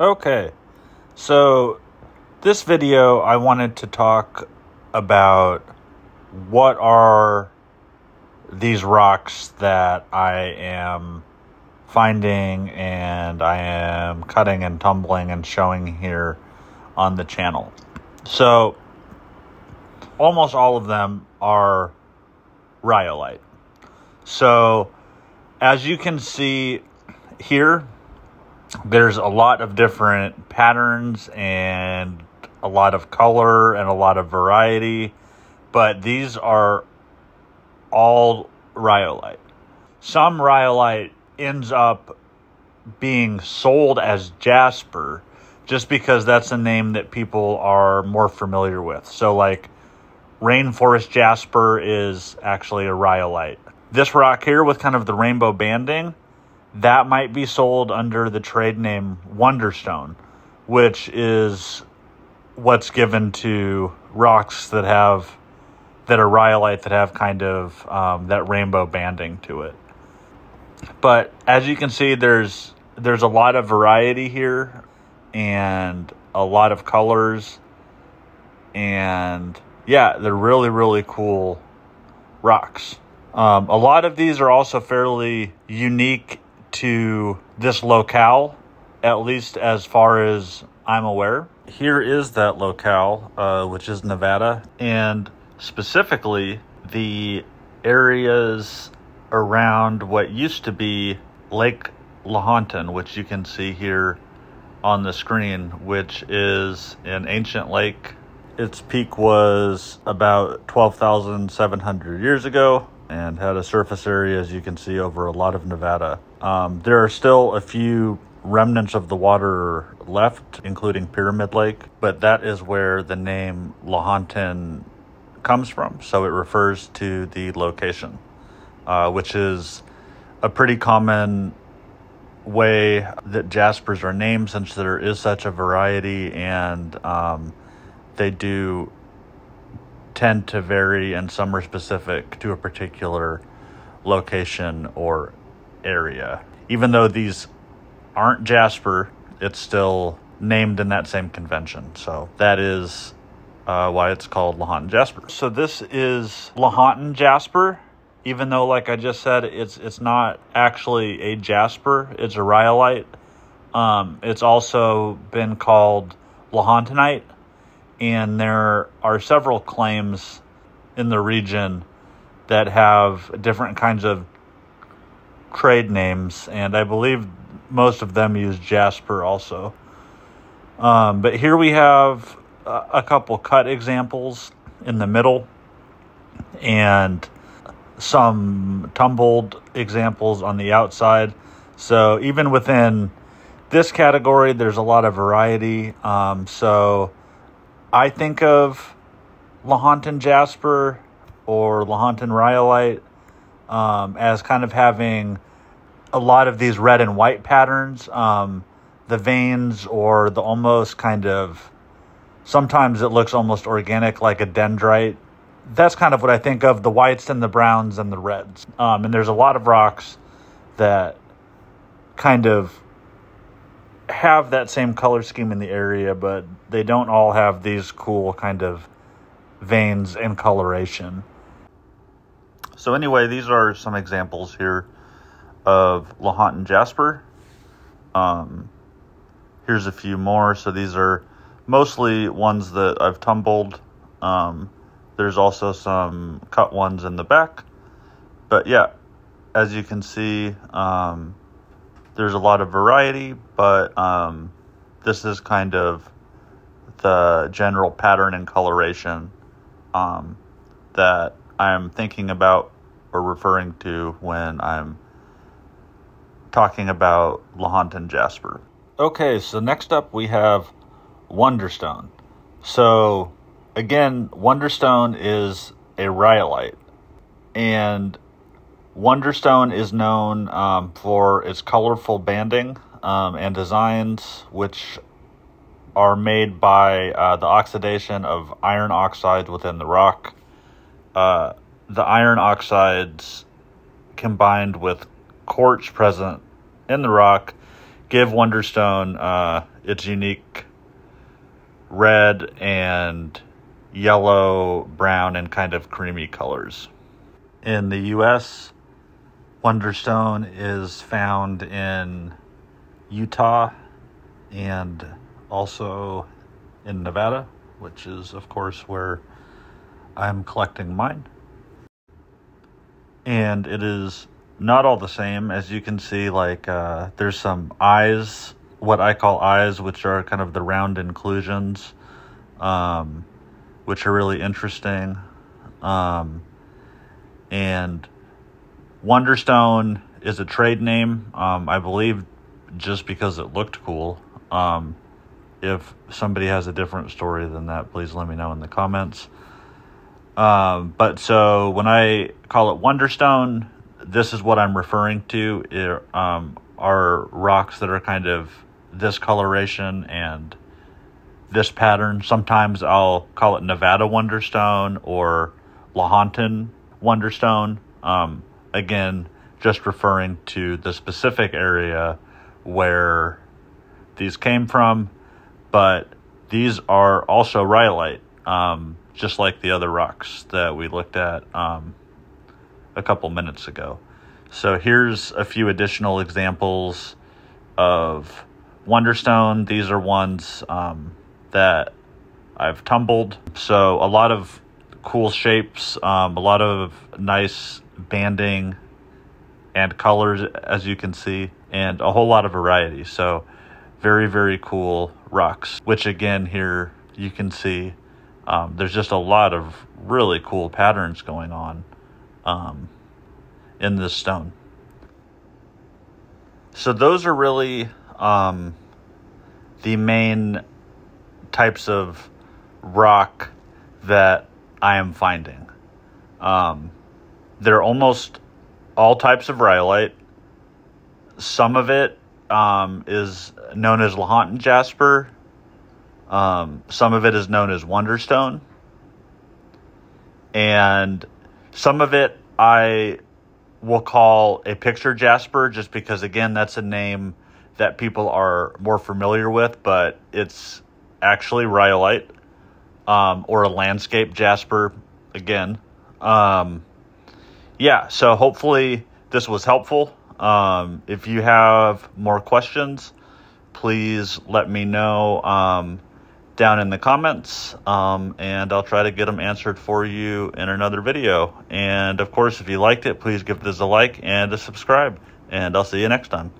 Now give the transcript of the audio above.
Okay, so this video I wanted to talk about what are these rocks that I am finding and I am cutting and tumbling and showing here on the channel. So, almost all of them are rhyolite. So, as you can see here, there's a lot of different patterns and a lot of color and a lot of variety, but these are all rhyolite. Some rhyolite ends up being sold as jasper just because that's a name that people are more familiar with. So, like, rainforest jasper is actually a rhyolite. This rock here with kind of the rainbow banding, that might be sold under the trade name Wonderstone, which is what's given to rocks that have that are rhyolite that have kind of um, that rainbow banding to it. But as you can see, there's there's a lot of variety here and a lot of colors and yeah, they're really really cool rocks. Um, a lot of these are also fairly unique to this locale, at least as far as I'm aware. Here is that locale, uh, which is Nevada, and specifically the areas around what used to be Lake Lahontan, which you can see here on the screen, which is an ancient lake. Its peak was about 12,700 years ago and had a surface area, as you can see, over a lot of Nevada. Um, there are still a few remnants of the water left, including Pyramid Lake, but that is where the name Lahontan comes from. So it refers to the location, uh, which is a pretty common way that jaspers are named since there is such a variety and um, they do tend to vary and some are specific to a particular location or area. Even though these aren't Jasper, it's still named in that same convention. So that is uh, why it's called Lahontan Jasper. So this is Lahontan Jasper, even though, like I just said, it's it's not actually a jasper; it's a rhyolite. Um, it's also been called Lahontanite and there are several claims in the region that have different kinds of trade names, and I believe most of them use Jasper also. Um, but here we have a, couple cut examples in the middle, and some tumbled examples on the outside. So even within this category, there's a lot of variety. Um, so I think of Lahontan Jasper or Lahontan Rhyolite um, as kind of having a lot of these red and white patterns. Um, the veins or the almost kind of sometimes it looks almost organic like a dendrite. That's kind of what I think of the whites and the browns and the reds. Um, and there's a lot of rocks that kind of have that same color scheme in the area, but they don't all have these cool kind of veins and coloration. So anyway, these are some examples here of Lahontan Jasper. Um, here's a few more. So these are mostly ones that I've tumbled. Um, there's also some cut ones in the back. But yeah, as you can see, um, there's a lot of variety, but um, this is kind of the general pattern and coloration um, that I'm thinking about or referring to when I'm talking about Lahontan Jasper. Okay, so next up we have Wonderstone. So again, Wonderstone is a rhyolite, and Wonderstone is known um, for its colorful banding um, and designs, which are made by uh, the oxidation of iron oxide within the rock. Uh, the iron oxides combined with quartz present in the rock give Wonderstone uh, its unique red and yellow, brown, and kind of creamy colors. In the US, Wonderstone is found in Utah and also in Nevada, which is, of course, where I'm collecting mine. And it is not all the same. As you can see, like, uh, there's some eyes, what I call eyes, which are kind of the round inclusions, um, which are really interesting. Um, and Wonderstone is a trade name, um, I believe, just because it looked cool. Um, if somebody has a different story than that, please let me know in the comments. Um, but so when I call it Wonderstone, this is what I'm referring to. It, um, are rocks that are kind of this coloration and this pattern. Sometimes I'll call it Nevada Wonderstone or Lahontan Wonderstone. Um, again, just referring to the specific area where these came from, but these are also rhyolite, um, just like the other rocks that we looked at um, a couple minutes ago. So here's a few additional examples of Wonderstone. These are ones um, that I've tumbled. So a lot of cool shapes, um, a lot of nice banding and colors, as you can see, and a whole lot of variety. So, very, very cool rocks, which again, here you can see um, there's just a lot of really cool patterns going on um, in this stone. So, those are really um, the main types of rock that I am finding. Um, they're almost all types of rhyolite. Some of it um, is known as Lahontan jasper. Um, some of it is known as Wonderstone. And some of it I will call a picture jasper just because, again, that's a name that people are more familiar with, but it's actually rhyolite um, or a landscape jasper again. Um, yeah, so hopefully this was helpful. Um, if you have more questions, please let me know um, down in the comments, um, and I'll try to get them answered for you in another video. And of course, if you liked it, please give this a like and a subscribe, and I'll see you next time.